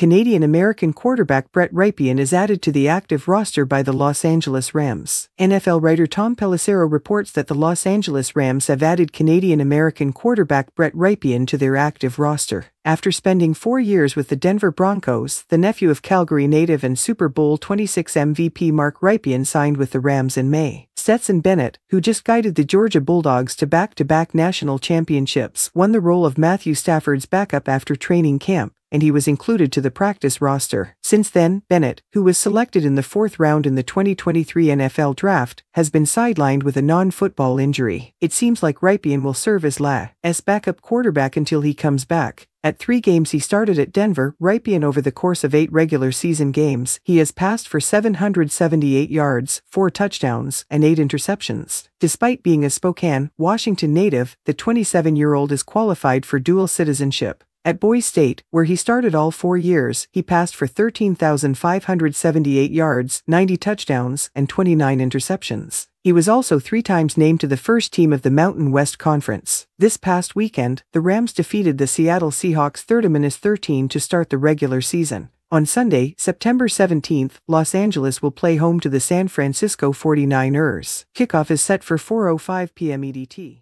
Canadian-American quarterback Brett Rypien is added to the active roster by the Los Angeles Rams. NFL writer Tom Pelissero reports that the Los Angeles Rams have added Canadian-American quarterback Brett Rypien to their active roster. After spending four years with the Denver Broncos, the nephew of Calgary native and Super Bowl 26 MVP Mark Rypien signed with the Rams in May. Stetson Bennett, who just guided the Georgia Bulldogs to back-to-back national championships, won the role of Matthew Stafford's backup after training camp, and he was included to the practice roster. Since then, Bennett, who was selected in the fourth round in the 2023 NFL Draft, has been sidelined with a non-football injury. It seems like Rypien will serve as LA's backup quarterback until he comes back. At three games he started at Denver, Rypien over the course of eight regular season games, he has passed for 778 yards, four touchdowns, and eight interceptions. Despite being a Spokane, Washington native, the 27-year-old is qualified for dual citizenship. At Boise State, where he started all four years, he passed for 13,578 yards, 90 touchdowns, and 29 interceptions. He was also three times named to the first team of the Mountain West Conference. This past weekend, the Rams defeated the Seattle Seahawks 30-13 to start the regular season. On Sunday, September 17th, Los Angeles will play home to the San Francisco 49ers. Kickoff is set for 4.05 p.m. EDT.